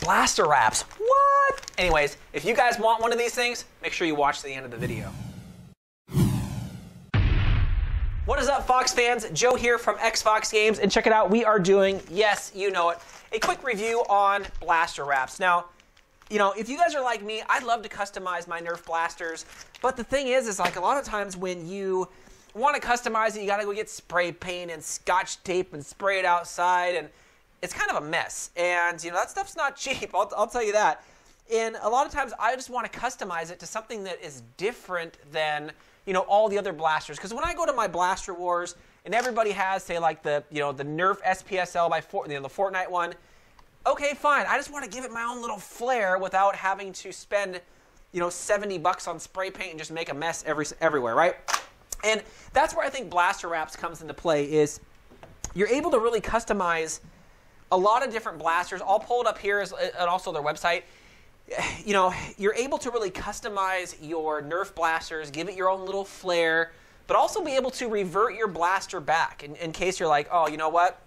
BlastrWrapz. What? Anyways, if you guys want one of these things, make sure you watch the end of the video. What is up, Fox fans? Joe here from Xfox Games, and check it out. We are doing, yes, you know it, a quick review on BlastrWrapz. Now, you know, if you guys are like me, I'd love to customize my Nerf blasters, but the thing is, is like a lot of times when you want to customize it, you got to go get spray paint and scotch tape and spray it outside, and it's kind of a mess. And, you know, that stuff's not cheap, I'll, I'll tell you that. And a lot of times I just want to customize it to something that is different than, you know, all the other blasters. Because when I go to my Blaster Wars, and everybody has, say, like the, you know, the Nerf SPSL by, Fort, you know, the Fortnite one, okay, fine. I just want to give it my own little flair without having to spend, you know, 70 bucks on spray paint and just make a mess every, everywhere, right? And that's where I think BlastrWrapz comes into play is you're able to really customize a lot of different blasters, all pulled up here is, and also their website. You know, you're able to really customize your Nerf blasters, give it your own little flair, but also be able to revert your blaster back in, in case you're like, oh, you know what?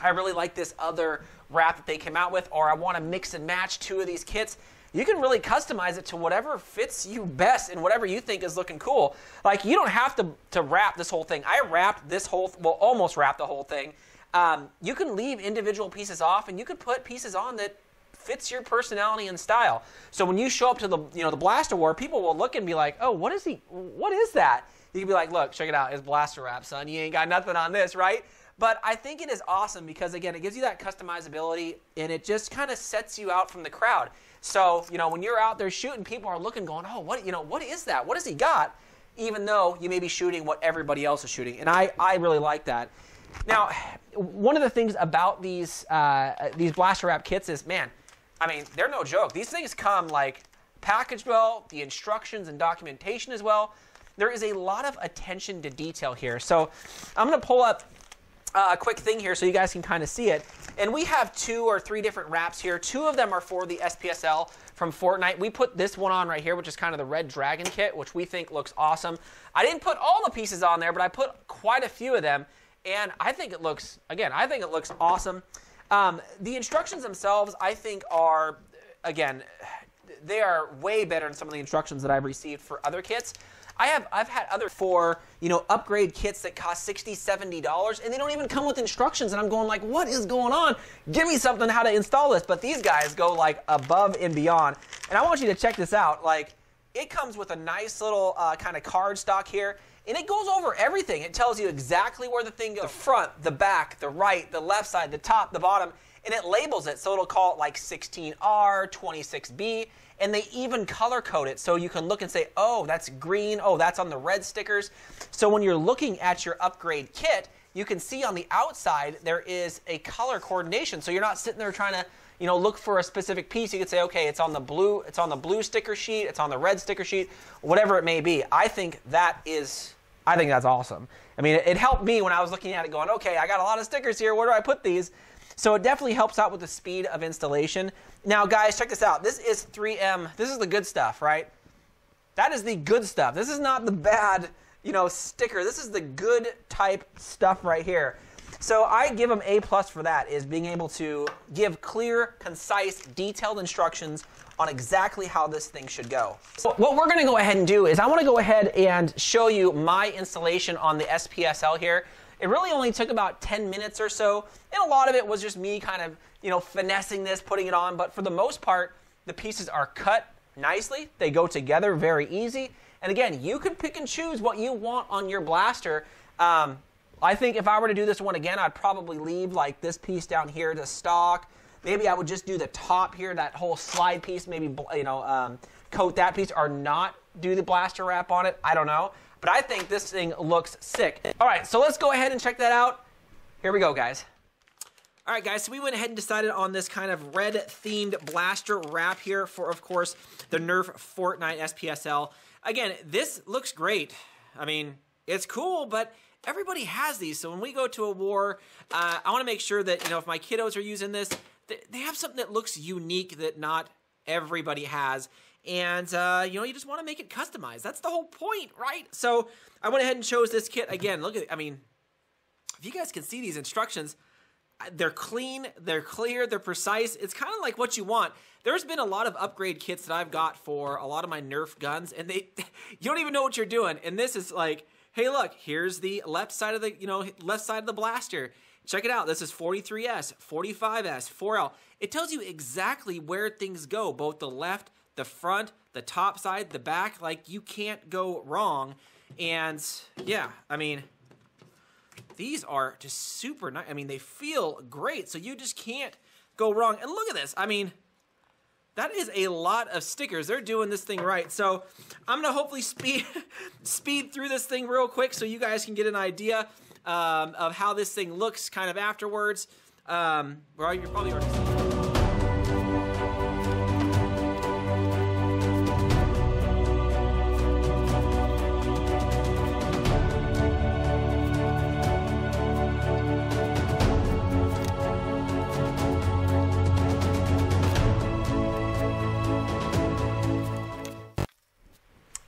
I really like this other wrap that they came out with, or I want to mix and match two of these kits. You can really customize it to whatever fits you best and whatever you think is looking cool. Like, you don't have to, to wrap this whole thing. I wrapped this whole, well, almost wrapped the whole thing. Um, you can leave individual pieces off, and you could put pieces on that fits your personality and style. So when you show up to the you know the blaster war, people will look and be like, "Oh, what is he? What is that?" You can be like, "Look, check it out. It's blaster wrap, son. You ain't got nothing on this, right?" But I think it is awesome because again, it gives you that customizability, and it just kind of sets you out from the crowd. So you know when you're out there shooting, people are looking, going, "Oh, what you know? What is that? What has he got?" Even though you may be shooting what everybody else is shooting, and I I really like that. Now, one of the things about these uh, these blaster wrap kits is, man, I mean, they're no joke. These things come like packaged well, the instructions and documentation as well. There is a lot of attention to detail here. So I'm going to pull up uh, a quick thing here so you guys can kind of see it. And we have two or three different wraps here. Two of them are for the SPSL from Fortnite. We put this one on right here, which is kind of the Red Dragon kit, which we think looks awesome. I didn't put all the pieces on there, but I put quite a few of them and I think it looks again. I think it looks awesome. Um, the instructions themselves, I think, are again, they are way better than some of the instructions that I've received for other kits. I have I've had other for you know upgrade kits that cost 60 70 dollars and they don't even come with instructions and I'm going like what is going on give me something how to install this but these guys go like above and beyond and I want you to check this out like it comes with a nice little uh, kind of card stock here and it goes over everything. It tells you exactly where the thing goes the front, the back, the right, the left side, the top, the bottom, and it labels it. So it'll call it like 16R, 26B, and they even color code it so you can look and say, oh, that's green, oh, that's on the red stickers. So when you're looking at your upgrade kit, you can see on the outside there is a color coordination. So you're not sitting there trying to you know, look for a specific piece. You could say, okay, it's on the blue, it's on the blue sticker sheet, it's on the red sticker sheet, whatever it may be. I think that is, I think that's awesome. I mean, it, it helped me when I was looking at it, going, okay, I got a lot of stickers here. Where do I put these? So it definitely helps out with the speed of installation. Now, guys, check this out. This is 3M. This is the good stuff, right? That is the good stuff. This is not the bad, you know, sticker. This is the good type stuff right here. So I give them A plus for that, is being able to give clear, concise, detailed instructions on exactly how this thing should go. So what we're gonna go ahead and do is I wanna go ahead and show you my installation on the SPSL here. It really only took about 10 minutes or so, and a lot of it was just me kind of, you know, finessing this, putting it on, but for the most part, the pieces are cut nicely. They go together very easy. And again, you can pick and choose what you want on your blaster. Um, I think if I were to do this one again, I'd probably leave like this piece down here to stock. Maybe I would just do the top here, that whole slide piece, maybe, you know, um, coat that piece or not do the blaster wrap on it. I don't know. But I think this thing looks sick. All right, so let's go ahead and check that out. Here we go, guys. All right, guys, so we went ahead and decided on this kind of red-themed blaster wrap here for, of course, the Nerf Fortnite SPSL. Again, this looks great. I mean, it's cool, but everybody has these. So when we go to a war, uh, I want to make sure that, you know, if my kiddos are using this, they have something that looks unique that not everybody has. And, uh, you know, you just want to make it customized. That's the whole point, right? So I went ahead and chose this kit. Again, look at. I mean, if you guys can see these instructions, they're clean, they're clear, they're precise. It's kind of like what you want. There's been a lot of upgrade kits that I've got for a lot of my Nerf guns, and they you don't even know what you're doing. And this is like, hey, look, here's the left side of the you know left side of the blaster. Check it out. This is 43S, 45S, 4L. It tells you exactly where things go, both the left, the front, the top side, the back. Like you can't go wrong. And yeah, I mean, these are just super nice. I mean, they feel great, so you just can't go wrong. And look at this. I mean, that is a lot of stickers. They're doing this thing right. So I'm gonna hopefully speed speed through this thing real quick so you guys can get an idea um, of how this thing looks kind of afterwards. Um, you're probably already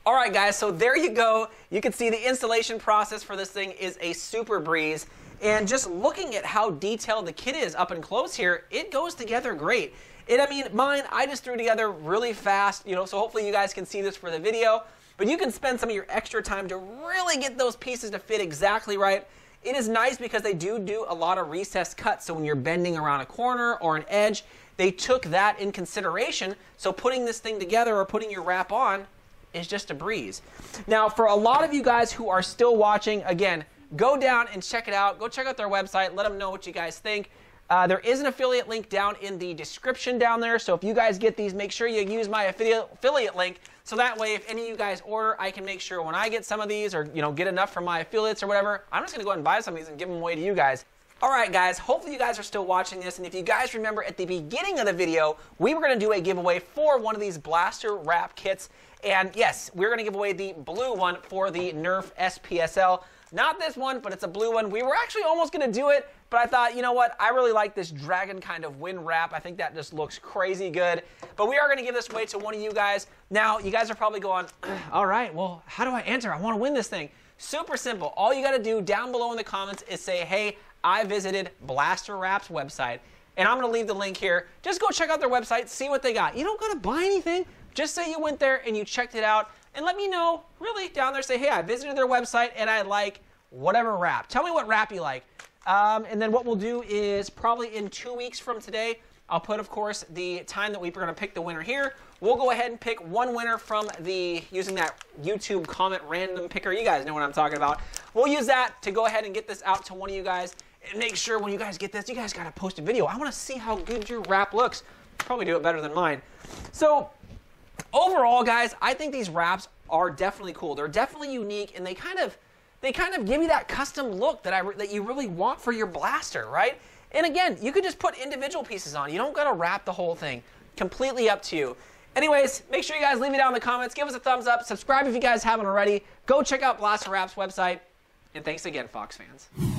All right, guys, so there you go. You can see the installation process for this thing is a super breeze. And just looking at how detailed the kit is up and close here, it goes together great. And I mean, mine, I just threw together really fast, you know, so hopefully you guys can see this for the video. But you can spend some of your extra time to really get those pieces to fit exactly right. It is nice because they do do a lot of recessed cuts, so when you're bending around a corner or an edge, they took that in consideration. So putting this thing together or putting your wrap on is just a breeze. Now, for a lot of you guys who are still watching, again, go down and check it out. Go check out their website. Let them know what you guys think. Uh, there is an affiliate link down in the description down there. So if you guys get these, make sure you use my affiliate link. So that way, if any of you guys order, I can make sure when I get some of these or you know get enough from my affiliates or whatever, I'm just gonna go ahead and buy some of these and give them away to you guys. All right, guys, hopefully you guys are still watching this. And if you guys remember at the beginning of the video, we were going to do a giveaway for one of these blaster wrap kits. And yes, we're going to give away the blue one for the Nerf SPSL. Not this one, but it's a blue one. We were actually almost going to do it, but I thought, you know what? I really like this dragon kind of wind wrap. I think that just looks crazy good. But we are going to give this away to one of you guys. Now, you guys are probably going, all right, well, how do I enter? I want to win this thing. Super simple. All you got to do down below in the comments is say, hey, I visited Blaster Wrap's website, and I'm going to leave the link here. Just go check out their website, see what they got. You don't got to buy anything. Just say you went there and you checked it out, and let me know, really, down there, say, hey, I visited their website, and I like whatever wrap. Tell me what wrap you like. Um, and then what we'll do is probably in two weeks from today, I'll put, of course, the time that we are going to pick the winner here. We'll go ahead and pick one winner from the, using that YouTube comment random picker. You guys know what I'm talking about. We'll use that to go ahead and get this out to one of you guys. And make sure when you guys get this, you guys got to post a video. I want to see how good your wrap looks. Probably do it better than mine. So overall, guys, I think these wraps are definitely cool. They're definitely unique, and they kind of they kind of give you that custom look that I that you really want for your blaster, right? And again, you could just put individual pieces on. You don't got to wrap the whole thing. Completely up to you. Anyways, make sure you guys leave me down in the comments. Give us a thumbs up. Subscribe if you guys haven't already. Go check out Blaster Wrap's website. And thanks again, Fox fans.